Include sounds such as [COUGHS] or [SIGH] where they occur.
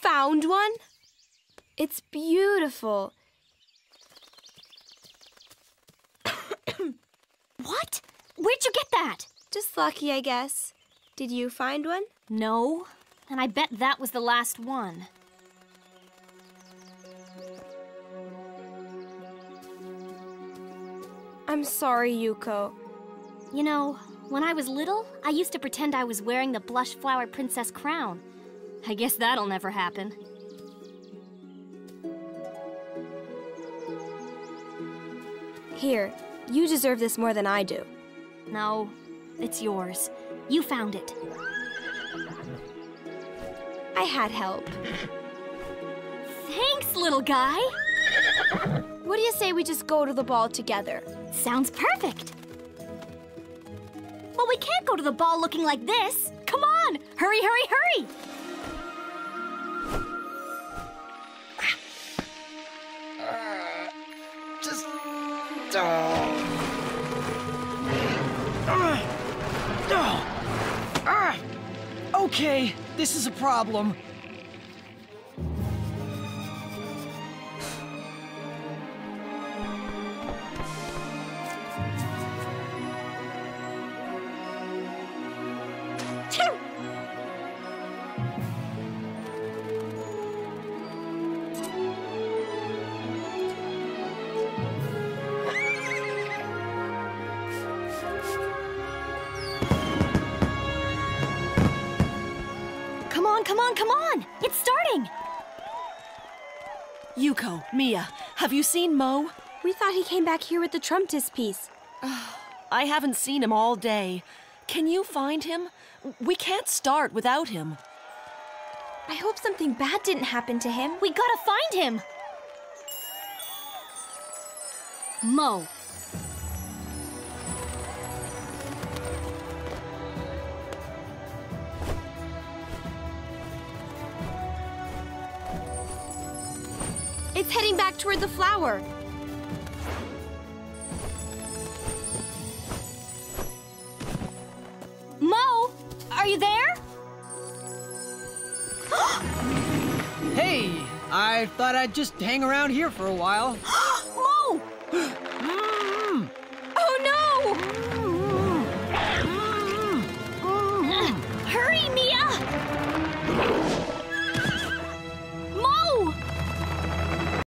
found one? It's beautiful. [COUGHS] What? Where'd you get that? Just lucky, I guess. Did you find one? No. And I bet that was the last one. I'm sorry, Yuko. You know, when I was little, I used to pretend I was wearing the blush flower princess crown. I guess that'll never happen. Here, you deserve this more than I do. No, it's yours. You found it. I had help. Thanks, little guy. What do you say we just go to the ball together? Sounds perfect. Well, we can't go to the ball looking like this. Come on! Hurry, hurry, hurry! Ah. Ah. Okay, this is a problem. On, come on! It's starting! Yuko, Mia, have you seen Mo? We thought he came back here with the Trumptis piece. I haven't seen him all day. Can you find him? We can't start without him. I hope something bad didn't happen to him. We gotta find him! Mo. It's heading back toward the flower. Mo! Are you there? [GASPS] Hey, I thought I'd just hang around here for a while. [GASPS] [GASPS]